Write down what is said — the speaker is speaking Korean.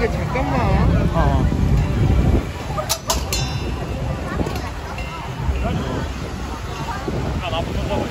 근데 잠깐만. 어. 나 나쁜 거